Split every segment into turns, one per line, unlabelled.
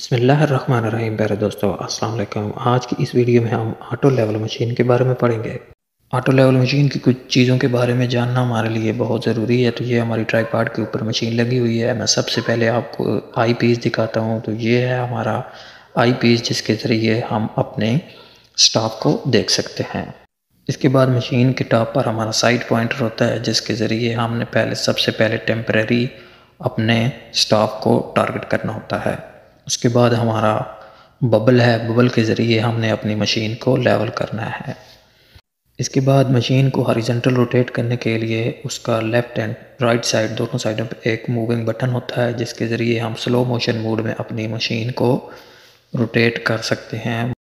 बसमीम प्यारे दोस्तों, अस्सलाम वालेकुम। आज की इस वीडियो में हम ऑटो लेवल मशीन के बारे में पढ़ेंगे। ऑटो लेवल मशीन की कुछ चीज़ों के बारे में जानना हमारे लिए बहुत ज़रूरी है। तो ये हमारी ट्राईपाड के ऊपर मशीन लगी हुई है। मैं सबसे पहले आपको आई पीस दिखाता हूँ। तो ये है हमारा आई पीस जिसके ज़रिए हम अपने स्टाफ को देख सकते हैं। इसके बाद मशीन के टॉप पर हमारा साइड पॉइंटर होता है, जिसके ज़रिए हमने पहले, सबसे पहले टेम्प्रेरी अपने स्टाफ को टारगेट करना होता है। उसके बाद हमारा बबल है, बबल के ज़रिए हमने अपनी मशीन को लेवल करना है। इसके बाद मशीन को हॉरिजेंटल रोटेट करने के लिए उसका लेफ़्ट एंड राइट साइड दोनों साइडों पे एक मूविंग बटन होता है, जिसके ज़रिए हम स्लो मोशन मोड में अपनी मशीन को रोटेट कर सकते हैं।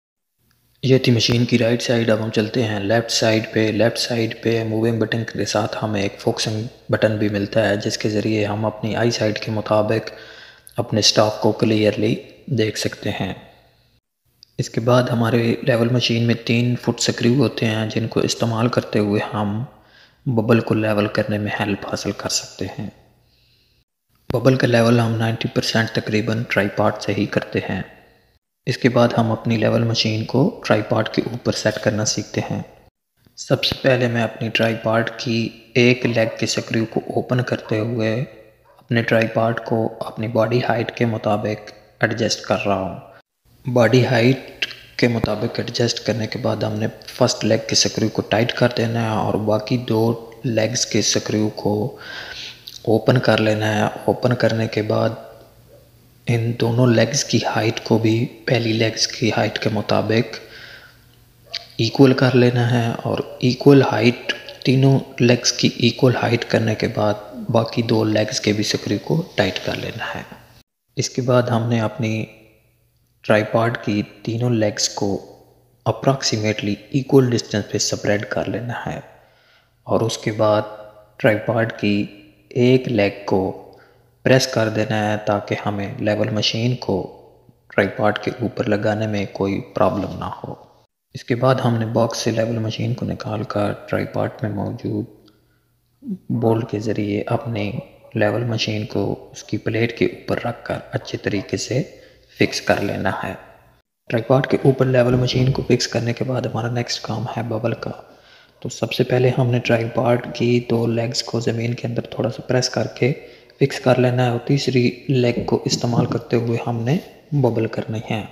ये थी मशीन की राइट साइड अब हम चलते हैं लेफ़्ट साइड पे। लेफ़्ट साइड पे मूविंग बटन के साथ हमें एक फोकसिंग बटन भी मिलता है, जिसके ज़रिए हम अपनी आई साइड के मुताबिक अपने स्टाफ को क्लियरली देख सकते हैं। इसके बाद हमारे लेवल मशीन में तीन फुट स्क्रू होते हैं, जिनको इस्तेमाल करते हुए हम बबल को लेवल करने में हेल्प हासिल कर सकते हैं। बबल का लेवल हम 90 परसेंट तकरीबन ट्राईपार्ट से ही करते हैं। इसके बाद हम अपनी लेवल मशीन को ट्राईपार्ट के ऊपर सेट करना सीखते हैं। सबसे पहले मैं अपनी ट्राईपार्ट की एक लेग के स्क्रू को ओपन करते हुए अपने ट्राईपार्ट को अपनी बॉडी हाइट के मुताबिक एडजस्ट कर रहा हूँ। बॉडी हाइट के मुताबिक एडजस्ट करने के बाद हमने फ़र्स्ट लेग के स्क्रू को टाइट कर देना है और बाकी दो लेग्स के स्क्रू को ओपन कर लेना है। ओपन करने के बाद इन दोनों लेग्स की हाइट को भी पहली लेग्स की हाइट के मुताबिक इक्वल कर लेना है और इक्वल हाइट तीनों लेग्स की इक्वल हाइट करने के बाद बाकी दो लेग्स के भी स्क्रू को टाइट कर लेना है। इसके बाद हमने अपनी ट्राईपाड की तीनों लेग्स को अप्रॉक्सीमेटली इक्वल डिस्टेंस पे स्प्रेड कर लेना है और उसके बाद ट्राईपाड की एक लेग को प्रेस कर देना है ताकि हमें लेवल मशीन को ट्राईपाड के ऊपर लगाने में कोई प्रॉब्लम ना हो। इसके बाद हमने बॉक्स से लेवल मशीन को निकाल कर ट्राईपाड में मौजूद बोल्ट के ज़रिए अपने लेवल मशीन को उसकी प्लेट के ऊपर रख कर अच्छे तरीके से फिक्स कर लेना है। ट्राईपाड के ऊपर लेवल मशीन को फिक्स करने के बाद हमारा नेक्स्ट काम है बबल का। तो सबसे पहले हमने ट्राईपाड की दो लेग्स को ज़मीन के अंदर थोड़ा सा प्रेस करके फिक्स कर लेना है और तीसरी लेग को इस्तेमाल करते हुए हमने बबल करनी है।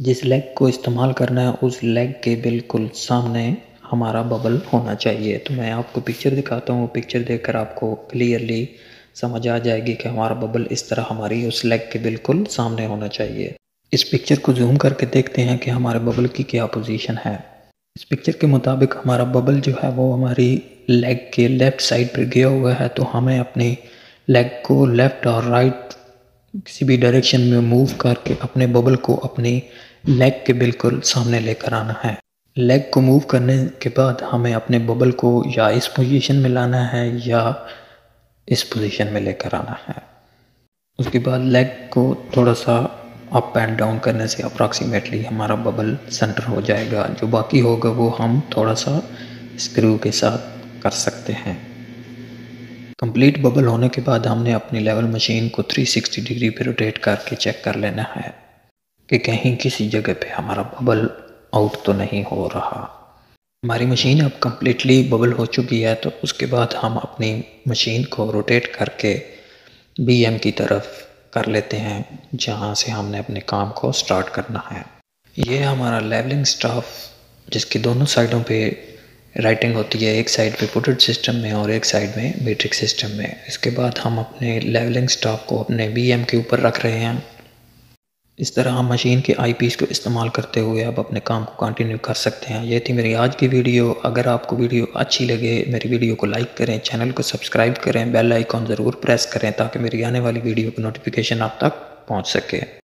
जिस लेग को इस्तेमाल करना है, उस लेग के बिल्कुल सामने हमारा बबल होना चाहिए। तो मैं आपको पिक्चर दिखाता हूँ। पिक्चर देखकर आपको क्लियरली समझ आ जाएगी कि हमारा बबल इस तरह हमारी उस लेग के बिल्कुल सामने होना चाहिए। इस पिक्चर को जूम करके देखते हैं कि हमारे बबल की क्या पोजीशन है। इस पिक्चर के मुताबिक हमारा बबल जो है वो हमारी लेग के लेफ़्ट साइड पर गया हुआ है। तो हमें अपनी लेग को लेफ़्ट और राइट किसी भी डायरेक्शन में मूव करके अपने बबल को अपनी लेग के बिल्कुल सामने लेकर आना है। लेग को मूव करने के बाद हमें अपने बबल को या इस पोजीशन में लाना है या इस पोजीशन में लेकर आना है। उसके बाद लेग को थोड़ा सा अप एंड डाउन करने से अप्रॉक्सीमेटली हमारा बबल सेंटर हो जाएगा। जो बाकी होगा वो हम थोड़ा सा स्क्रू के साथ कर सकते हैं। कंप्लीट बबल होने के बाद हमने अपनी लेवल मशीन को 360 डिग्री पे रोटेट करके चेक कर लेना है कि कहीं किसी जगह पे हमारा बबल आउट तो नहीं हो रहा। हमारी मशीन अब कम्प्लीटली बबल हो चुकी है तो उसके बाद हम अपनी मशीन को रोटेट करके बीएम की तरफ़ कर लेते हैं, जहाँ से हमने अपने काम को स्टार्ट करना है। ये हमारा लेवलिंग स्टाफ जिसकी दोनों साइडों पे राइटिंग होती है, एक साइड पे पुटेड सिस्टम में और एक साइड में मेट्रिक सिस्टम में। इसके बाद हम अपने लेवलिंग स्टाफ को अपने बीएम के ऊपर रख रहे हैं। इस तरह हम मशीन के आई को इस्तेमाल करते हुए आप अपने काम को कंटिन्यू कर सकते हैं। ये थी मेरी आज की वीडियो अगर आपको वीडियो अच्छी लगे, मेरी वीडियो को लाइक करें चैनल को सब्सक्राइब करें बेल आइकॉन ज़रूर प्रेस करें ताकि मेरी आने वाली वीडियो की नोटिफिकेशन आप तक पहुँच सके।